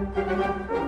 Música